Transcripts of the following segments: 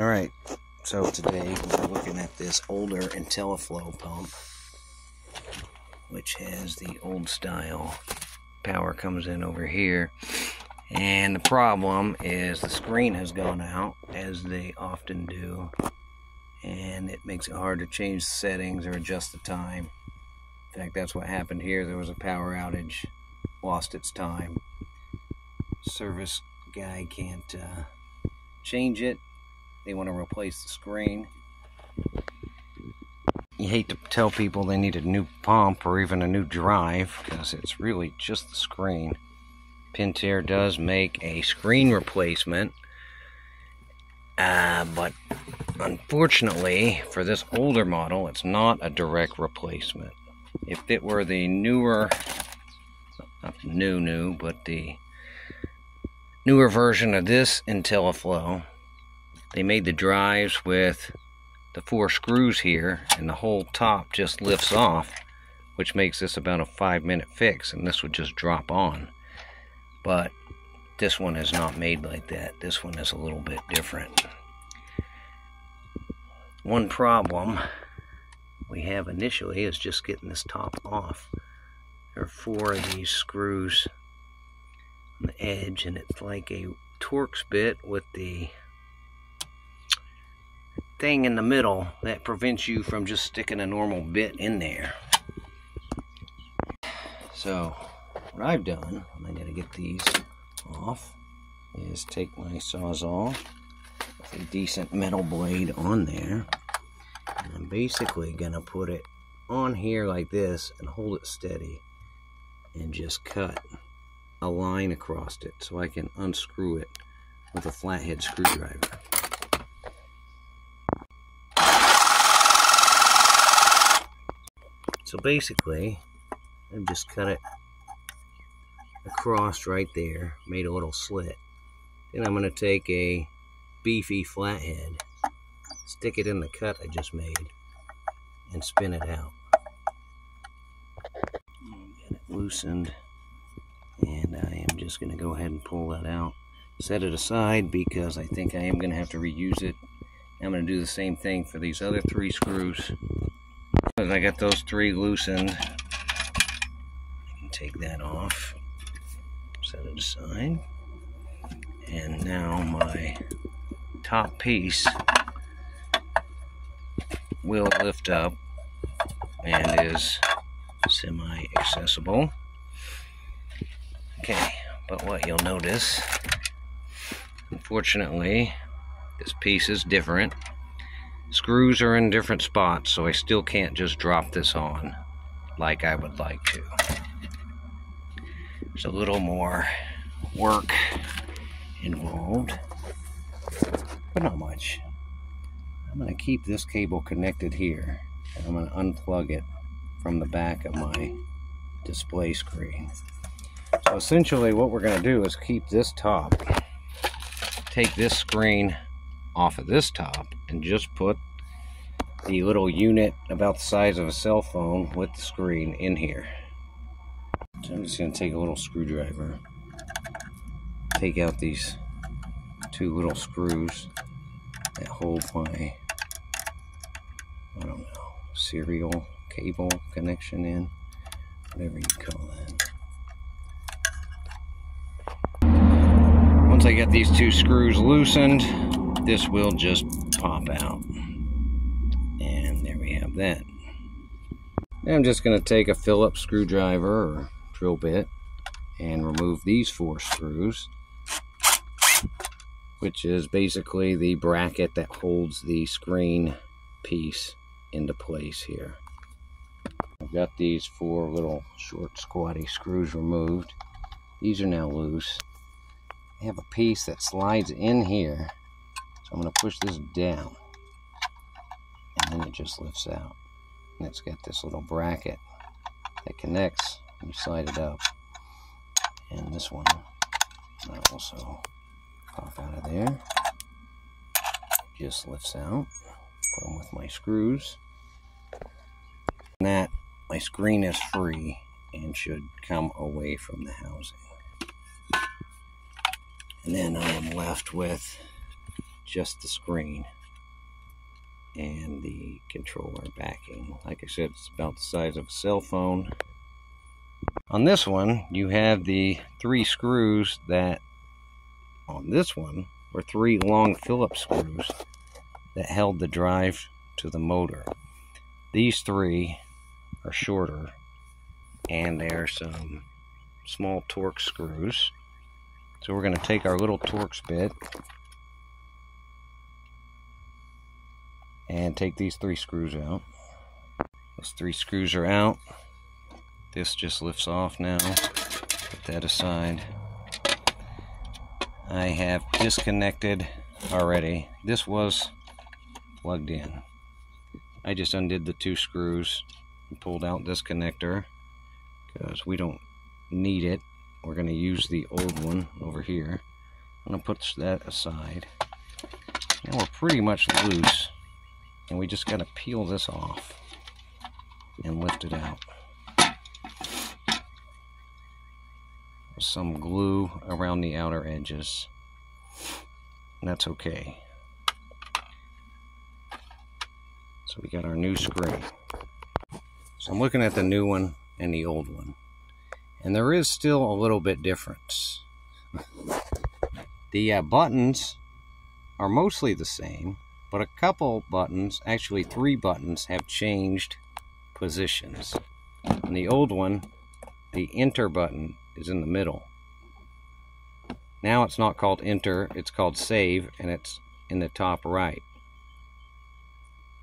All right, so today we're looking at this older IntelliFlo pump, which has the old style. Power comes in over here, and the problem is the screen has gone out, as they often do, and it makes it hard to change the settings or adjust the time. In fact, that's what happened here. There was a power outage, lost its time. Service guy can't uh, change it they want to replace the screen. You hate to tell people they need a new pump or even a new drive because it's really just the screen. Pentair does make a screen replacement, uh, but unfortunately for this older model, it's not a direct replacement. If it were the newer, not new new, but the newer version of this IntelliFlo, they made the drives with the four screws here and the whole top just lifts off which makes this about a five minute fix and this would just drop on. But this one is not made like that. This one is a little bit different. One problem we have initially is just getting this top off. There are four of these screws on the edge and it's like a Torx bit with the thing in the middle that prevents you from just sticking a normal bit in there. So what I've done, I gotta get these off, is take my Sawzall with a decent metal blade on there. And I'm basically gonna put it on here like this and hold it steady and just cut a line across it so I can unscrew it with a flathead screwdriver. So basically, I've just cut it across right there, made a little slit. Then I'm going to take a beefy flathead, stick it in the cut I just made, and spin it out. Get it loosened, and I am just going to go ahead and pull that out. Set it aside because I think I am going to have to reuse it. I'm going to do the same thing for these other three screws. I got those three loosened. Take that off, set it aside. And now my top piece will lift up and is semi-accessible. Okay, but what you'll notice, unfortunately, this piece is different Screws are in different spots, so I still can't just drop this on like I would like to. There's a little more work involved, but not much. I'm going to keep this cable connected here, and I'm going to unplug it from the back of my display screen. So essentially what we're going to do is keep this top, take this screen off of this top and just put the little unit about the size of a cell phone with the screen in here. So I'm just going to take a little screwdriver, take out these two little screws that hold my, I don't know, serial cable connection in, whatever you call that. Once I get these two screws loosened, this will just pop out. And there we have that. I'm just going to take a Phillips screwdriver or drill bit and remove these four screws, which is basically the bracket that holds the screen piece into place here. I've got these four little short squatty screws removed. These are now loose. I have a piece that slides in here so I'm going to push this down. And then it just lifts out. And it's got this little bracket that connects. You slide it up. And this one will also pop out of there. Just lifts out. Put them with my screws. And that, my screen is free and should come away from the housing. And then I am left with just the screen and the controller backing. Like I said, it's about the size of a cell phone. On this one, you have the three screws that, on this one, were three long Phillips screws that held the drive to the motor. These three are shorter, and there are some small Torx screws. So we're going to take our little Torx bit and take these three screws out. Those three screws are out. This just lifts off now. Put that aside. I have disconnected already. This was plugged in. I just undid the two screws and pulled out this connector because we don't need it. We're going to use the old one over here. I'm going to put that aside. Now we're pretty much loose and we just got to peel this off and lift it out. Some glue around the outer edges. And that's okay. So we got our new screen. So I'm looking at the new one and the old one. And there is still a little bit difference. the uh, buttons are mostly the same, but a couple buttons, actually three buttons, have changed positions. On the old one, the enter button is in the middle. Now it's not called enter, it's called save, and it's in the top right.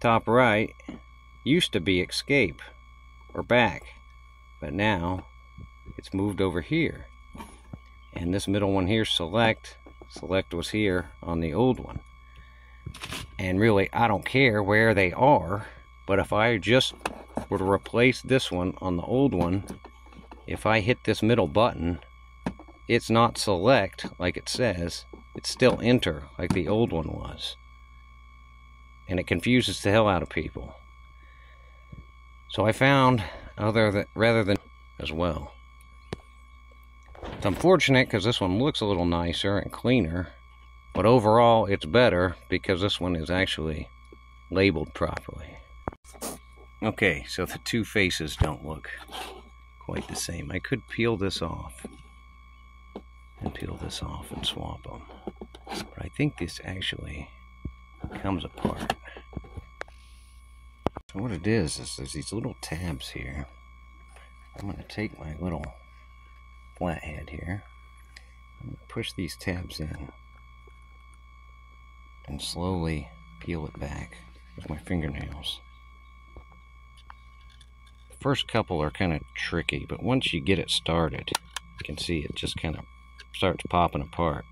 Top right used to be escape or back, but now it's moved over here. And this middle one here, select, select was here on the old one. And really, I don't care where they are, but if I just were to replace this one on the old one, if I hit this middle button, it's not select like it says, it's still enter like the old one was. And it confuses the hell out of people. So I found other than, rather than as well. It's unfortunate because this one looks a little nicer and cleaner but overall, it's better because this one is actually labeled properly. Okay, so the two faces don't look quite the same. I could peel this off and peel this off and swap them. But I think this actually comes apart. So what it is, is there's these little tabs here. I'm going to take my little flathead here. I'm going to push these tabs in and slowly peel it back with my fingernails. The first couple are kind of tricky, but once you get it started, you can see it just kind of starts popping apart.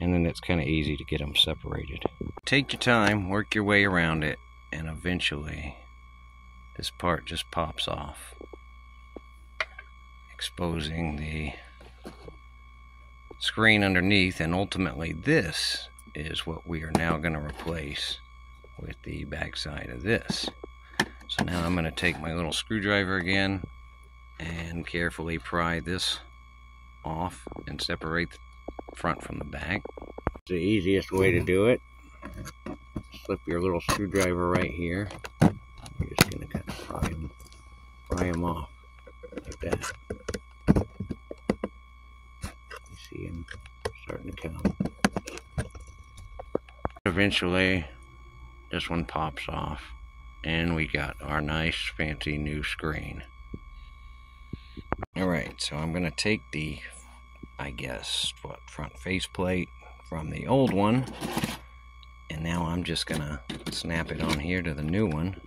And then it's kind of easy to get them separated. Take your time, work your way around it, and eventually this part just pops off, exposing the screen underneath, and ultimately this is what we are now going to replace with the backside of this. So now I'm going to take my little screwdriver again and carefully pry this off and separate the front from the back. It's the easiest way to do it. Slip your little screwdriver right here. You're just going to kind of pry them, pry them off like that. You see them starting to come. Eventually, this one pops off and we got our nice fancy new screen. Alright, so I'm going to take the, I guess, what, front faceplate from the old one. And now I'm just going to snap it on here to the new one.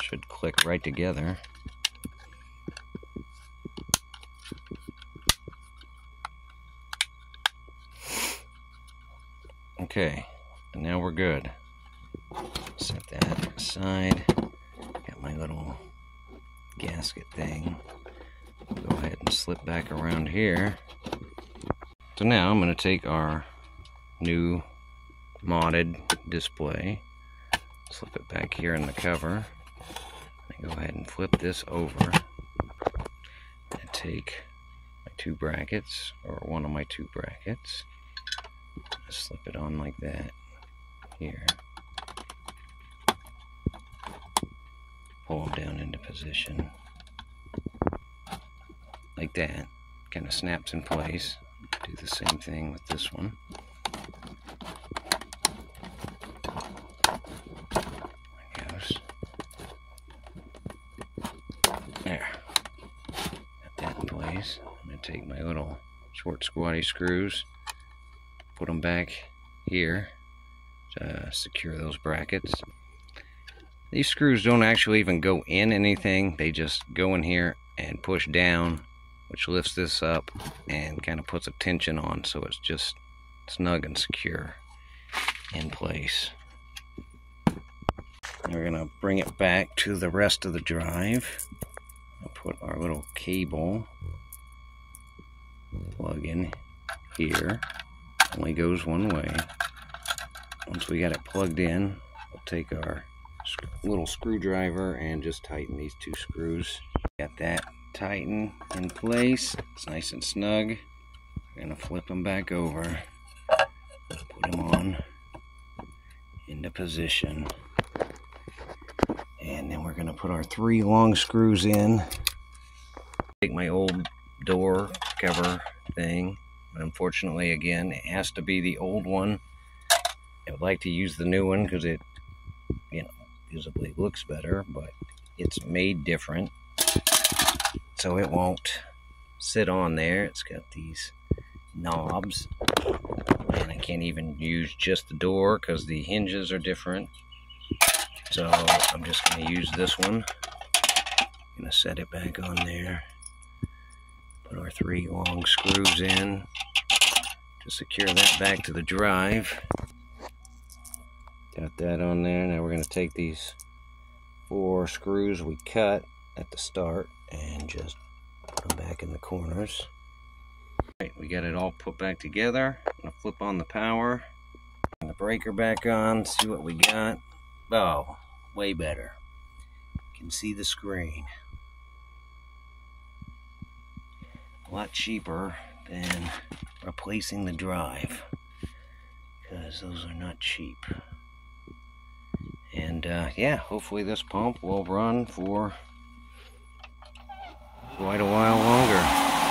Should click right together. Okay, now we're good. Set that aside. Got my little gasket thing. Go ahead and slip back around here. So now I'm going to take our new modded display, slip it back here in the cover, and go ahead and flip this over, and take my two brackets, or one of my two brackets, slip it on like that, here. Pull them down into position. Like that. Kind of snaps in place. Do the same thing with this one. There. That place. I'm going to take my little short squatty screws, put them back here to secure those brackets. These screws don't actually even go in anything. They just go in here and push down, which lifts this up and kind of puts a tension on so it's just snug and secure in place. We're going to bring it back to the rest of the drive. I'll put our little cable plug in here. Only goes one way. Once we got it plugged in, we'll take our little screwdriver and just tighten these two screws. Got that tightened in place. It's nice and snug. We're gonna flip them back over. Put them on into position. And then we're gonna put our three long screws in. Take my old door cover thing. Unfortunately, again, it has to be the old one. I would like to use the new one because it, you know, visibly looks better, but it's made different. So it won't sit on there. It's got these knobs. And I can't even use just the door because the hinges are different. So I'm just going to use this one. Going to set it back on there. Put our three long screws in to secure that back to the drive. Got that on there. Now we're going to take these four screws we cut at the start and just put them back in the corners. Right, we got it all put back together. I'm going to flip on the power. Turn the breaker back on, see what we got. Oh, way better. You can see the screen. A lot cheaper than replacing the drive because those are not cheap. And uh, yeah, hopefully this pump will run for quite a while longer.